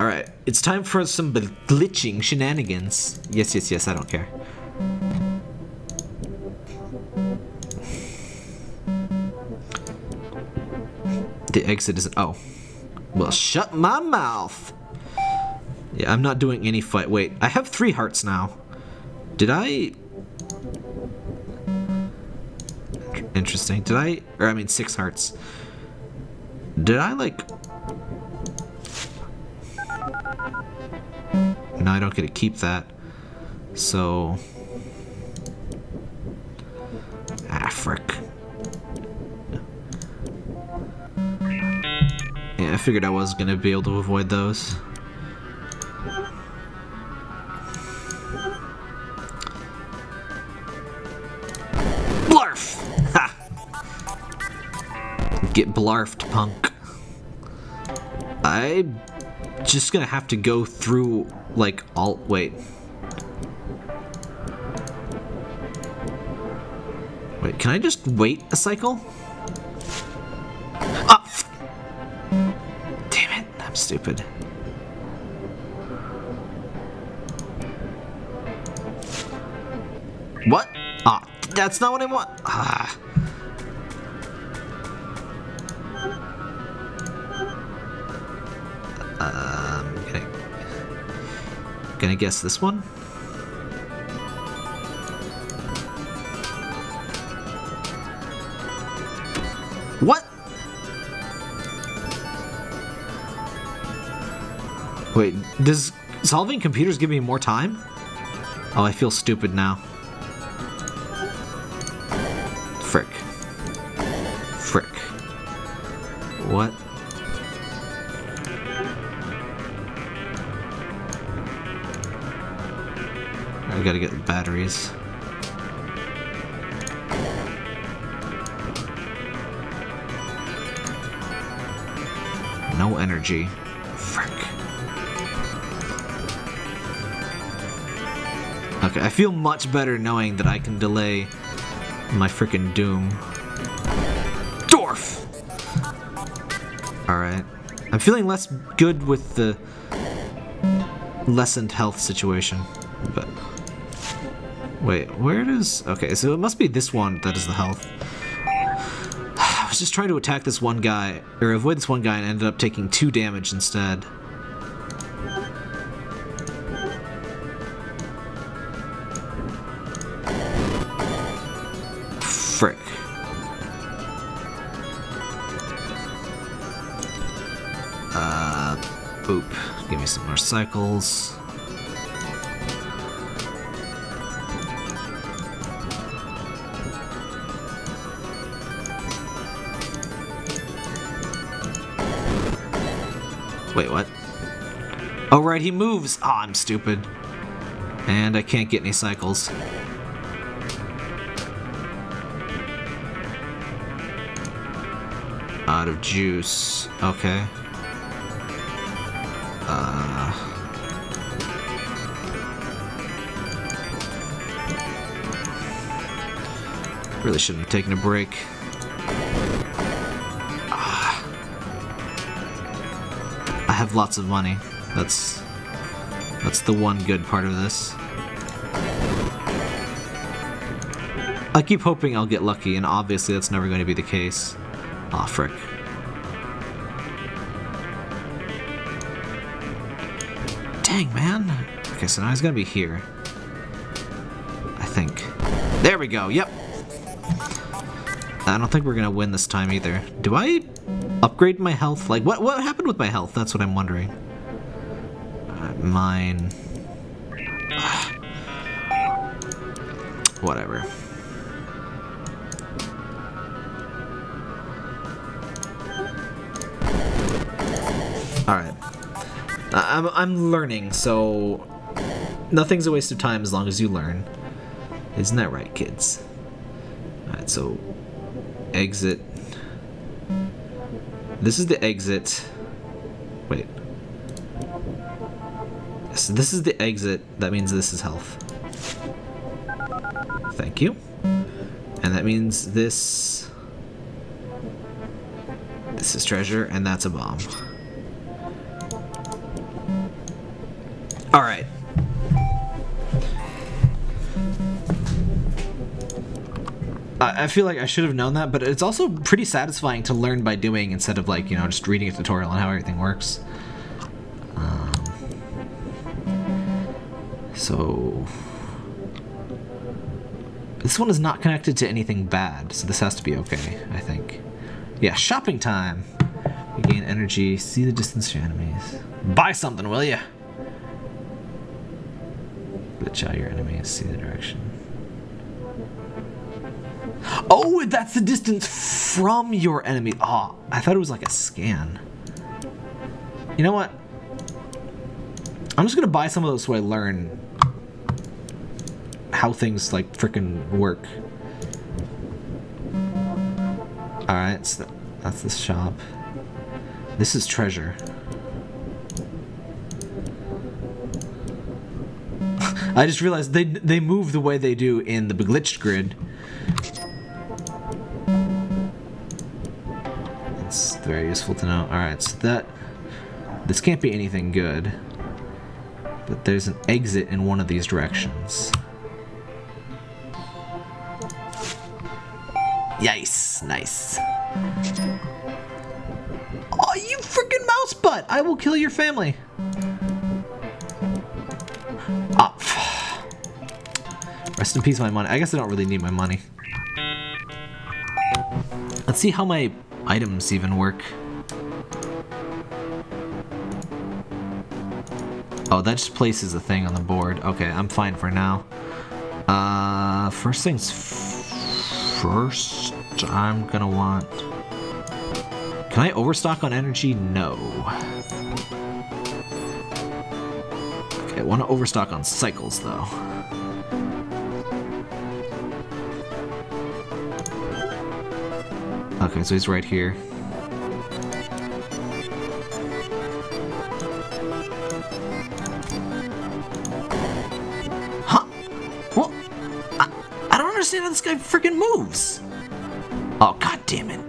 Alright, it's time for some glitching shenanigans. Yes, yes, yes, I don't care. The exit is... Oh. Well, shut my mouth! Yeah, I'm not doing any fight. Wait, I have three hearts now. Did I... Interesting. Did I... Or, I mean, six hearts. Did I, like... No, I don't get to keep that. So... Ah, frick. Yeah, I figured I was gonna be able to avoid those. Blarf! Ha! Get blarfed, punk. I just gonna have to go through, like, all- wait. Wait, can I just wait a cycle? Ah! Damn it, I'm stupid. What? Ah, that's not what I want. Ah. Gonna guess this one. What? Wait, does solving computers give me more time? Oh, I feel stupid now. Frick. Frick. What? I gotta get the batteries. No energy. Frick. Okay, I feel much better knowing that I can delay my freaking doom. Dwarf! Alright. I'm feeling less good with the lessened health situation, but... Wait, where does... Okay, so it must be this one that is the health. I was just trying to attack this one guy, or avoid this one guy and ended up taking two damage instead. Frick. Uh, boop. Give me some more cycles. Wait, what? Oh, right, he moves! Oh, I'm stupid. And I can't get any cycles. Out of juice. Okay. Uh... Really shouldn't have taken a break. Have lots of money. That's that's the one good part of this. I keep hoping I'll get lucky, and obviously that's never going to be the case. Aw, oh, frick. Dang, man. Okay, so now he's gonna be here. I think. There we go, yep. I don't think we're gonna win this time either. Do I upgrade my health? Like, what, what happened with my health? That's what I'm wondering. Uh, mine... Whatever. Alright. I'm, I'm learning, so nothing's a waste of time as long as you learn. Isn't that right, kids? Alright, so exit. This is the exit. Wait. So this is the exit. That means this is health. Thank you. And that means this... This is treasure, and that's a bomb. Alright. I feel like I should have known that, but it's also pretty satisfying to learn by doing instead of like, you know, just reading a tutorial on how everything works. Um, so... This one is not connected to anything bad, so this has to be okay, I think. Yeah, shopping time! You gain energy, see the distance to your enemies. Buy something, will ya? Glitch out your enemies, see the direction. Oh, that's the distance from your enemy. Oh, I thought it was like a scan. You know what? I'm just gonna buy some of those so I learn how things like freaking work. Alright, so that's the shop. This is treasure. I just realized they they move the way they do in the beglitched grid. Very useful to know. Alright, so that... This can't be anything good. But there's an exit in one of these directions. Yes, nice. Oh, you freaking mouse butt! I will kill your family. Ah. Rest in peace, my money. I guess I don't really need my money. Let's see how my items even work. Oh, that just places a thing on the board. Okay, I'm fine for now. Uh, first things first, I'm gonna want... Can I overstock on energy? No. Okay, I want to overstock on cycles, though. Okay, so he's right here. Huh? Well, I, don't understand how this guy freaking moves. Oh, god damn it.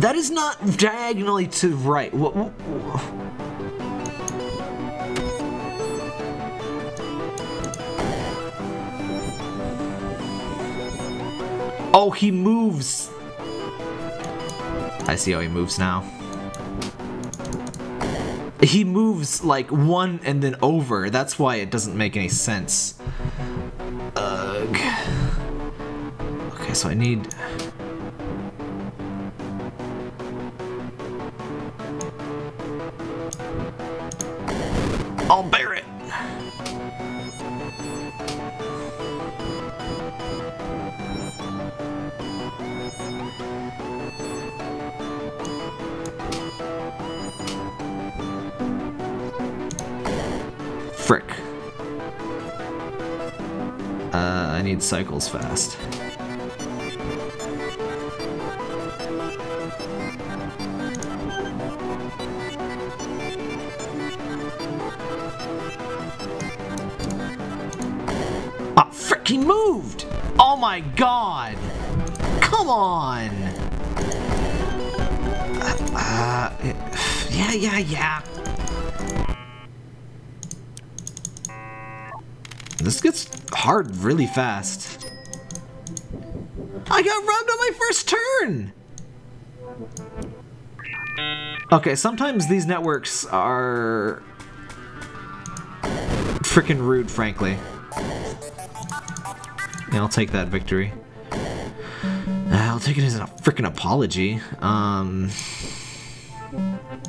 That is not diagonally to right. What, what, Oh, he moves. I see how he moves now. He moves like one and then over. That's why it doesn't make any sense. Ugh. Okay, so I need... Frick. Uh, I need cycles fast. Ah, frick, he moved! Oh my god! Come on! Uh, uh, yeah, yeah, yeah. This gets hard really fast. I got robbed on my first turn! Okay, sometimes these networks are freaking rude, frankly. Yeah, I'll take that victory. Uh, I'll take it as a freaking apology. Um... Um...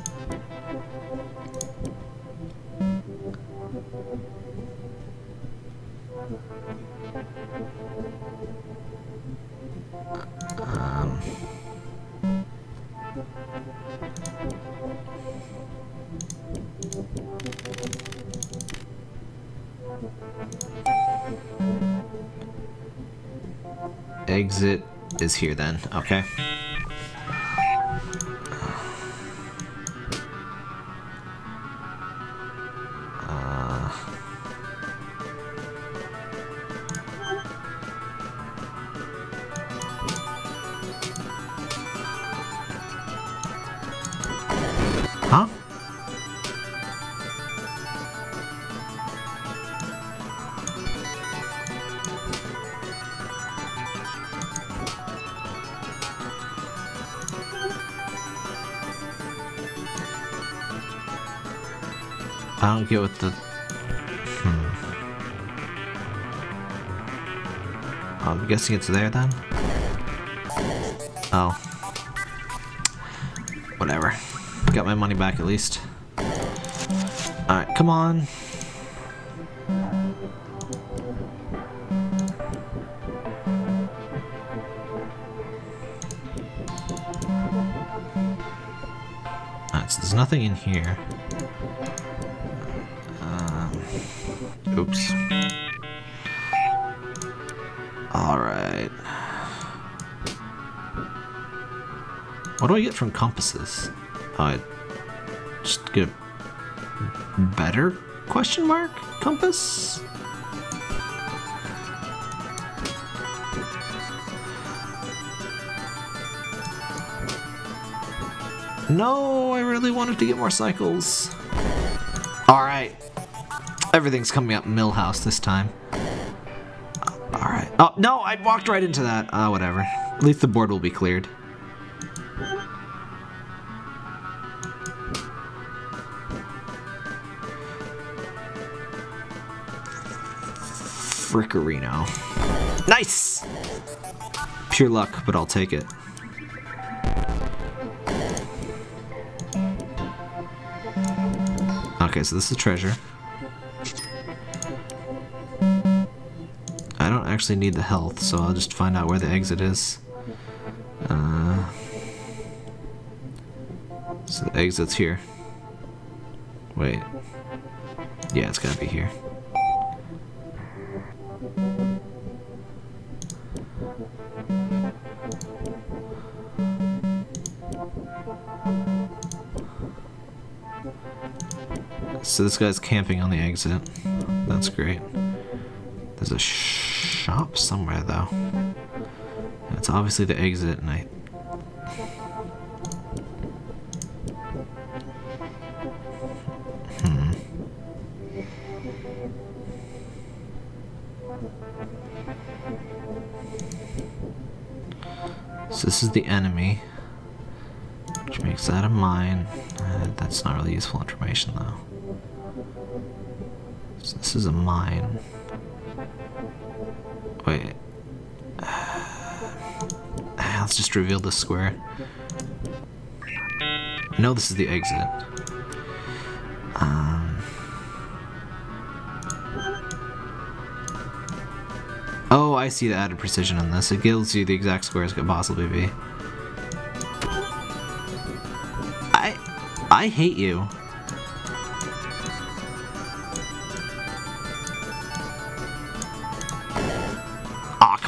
Exit is here then, okay. Uh, Huh? I don't get what the... Hmm. I'm guessing it's there then? Oh. Whatever. Got my money back at least. Alright, come on. So there's nothing in here. Oops. Alright. What do I get from compasses? I just get a better question mark compass? No, I really wanted to get more cycles. Alright. Everything's coming up Milhouse this time. Alright. Oh, no, I walked right into that. Ah, uh, whatever. At least the board will be cleared. Frickerino. Nice! Pure luck, but I'll take it. Okay, so this is treasure. I don't actually need the health, so I'll just find out where the exit is. Uh, so the exit's here. Wait. Yeah, it's gotta be here. So this guy's camping on the exit. That's great. There's a shop somewhere though. It's obviously the exit and I... Hmm. So this is the enemy. Which makes that a mine. Uh, that's not really useful information though. So this is a mine. Wait. let's just reveal this square. I know this is the exit. Um, oh, I see the added precision in this. It gives you the exact squares it could possibly be. I, I hate you.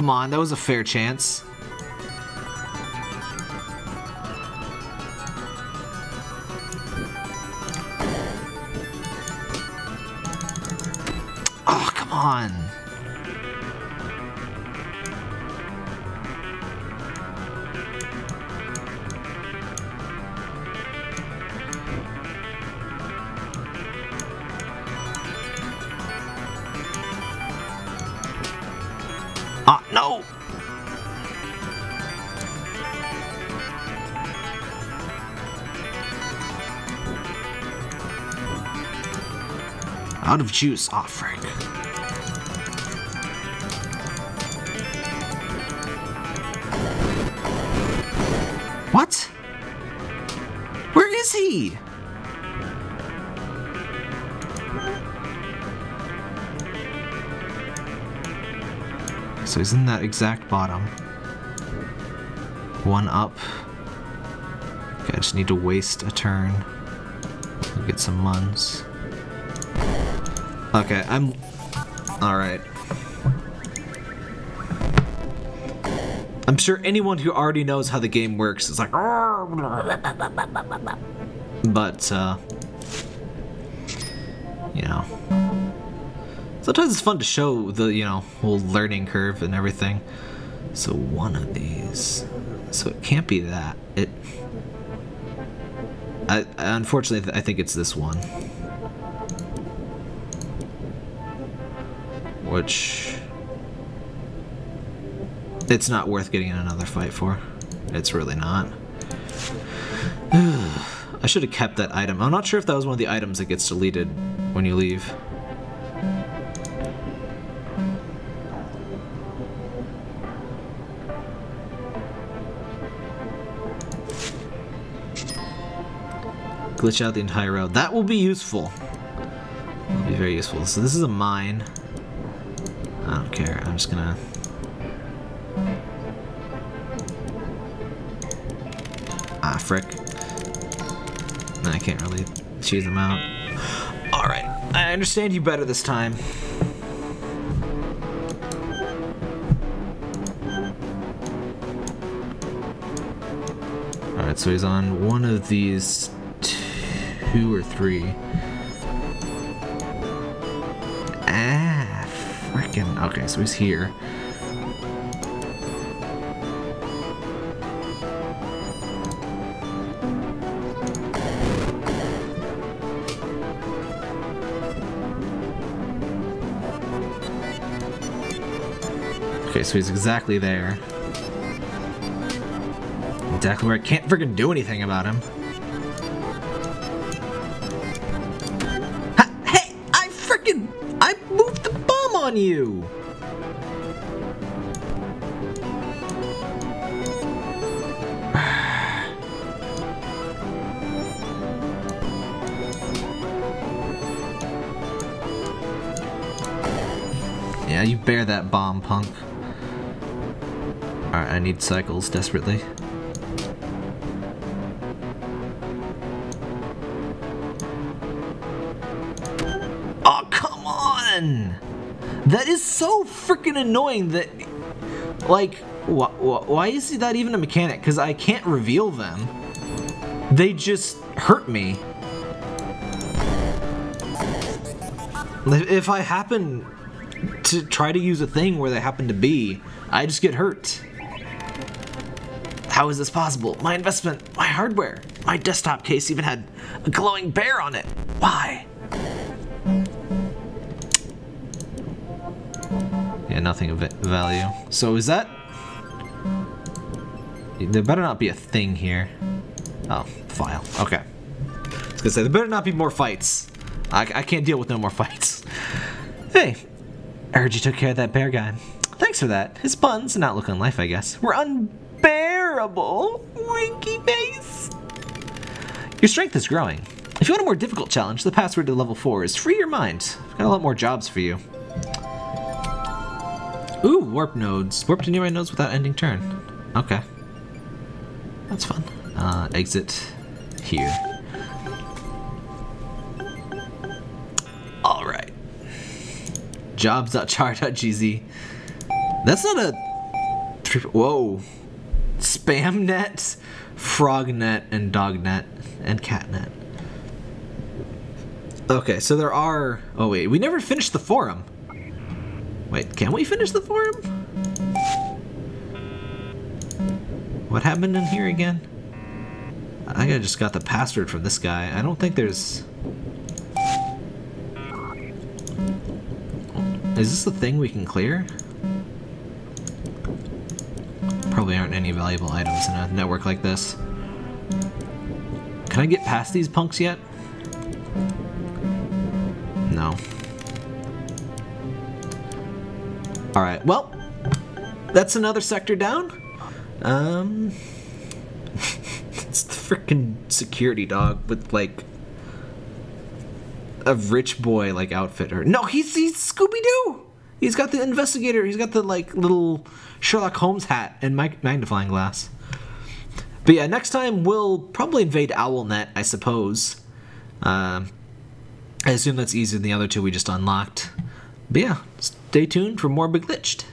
Come on, that was a fair chance. No! Out of juice. Ah, oh, frick. What? Where is he? So he's in that exact bottom. One up. Okay, I just need to waste a turn. Get some muns. Okay, I'm... Alright. I'm sure anyone who already knows how the game works is like... But, uh... You know... Sometimes it's fun to show the, you know, whole learning curve and everything. So one of these. So it can't be that. It. I, unfortunately, I think it's this one. Which. It's not worth getting in another fight for. It's really not. I should have kept that item. I'm not sure if that was one of the items that gets deleted when you leave. Glitch out the entire road. That will be useful. Will be very useful. So this is a mine. I don't care. I'm just gonna. Ah, frick. I can't really choose them out. Alright, I understand you better this time. Alright, so he's on one of these two or three. Ah, freaking. Okay, so he's here. Okay, so he's exactly there. Exactly where I can't freaking do anything about him. You! yeah, you bear that bomb, punk. Alright, I need cycles desperately. Oh, come on! That is so freaking annoying that, like, wh wh why is that even a mechanic? Because I can't reveal them. They just hurt me. If I happen to try to use a thing where they happen to be, I just get hurt. How is this possible? My investment, my hardware, my desktop case even had a glowing bear on it. Why? Nothing of value. So is that... There better not be a thing here. Oh, file. Okay. I was gonna say, there better not be more fights. I, I can't deal with no more fights. Hey, I heard you took care of that bear guy. Thanks for that. His puns and outlook on life, I guess, were unbearable. Winky face. Your strength is growing. If you want a more difficult challenge, the password to level 4 is free your mind. I've got a lot more jobs for you. Ooh, warp nodes. Warp to nearby nodes without ending turn. Okay. That's fun. Uh, exit here. Alright. Jobs.char.gz. That's not a... Whoa. Spamnet, Frognet, and Dognet, and Catnet. Okay, so there are... Oh wait, we never finished the forum. Wait, can we finish the forum? What happened in here again? I think I just got the password from this guy. I don't think there's... Is this the thing we can clear? Probably aren't any valuable items in a network like this. Can I get past these punks yet? Alright, well, that's another sector down. Um, it's the freaking security dog with, like, a rich boy, like, outfitter. No, he's, he's Scooby-Doo! He's got the investigator, he's got the, like, little Sherlock Holmes hat and magnifying glass. But yeah, next time we'll probably invade Owlnet, I suppose. Um, I assume that's easier than the other two we just unlocked. But yeah, stay tuned for more Beglitched.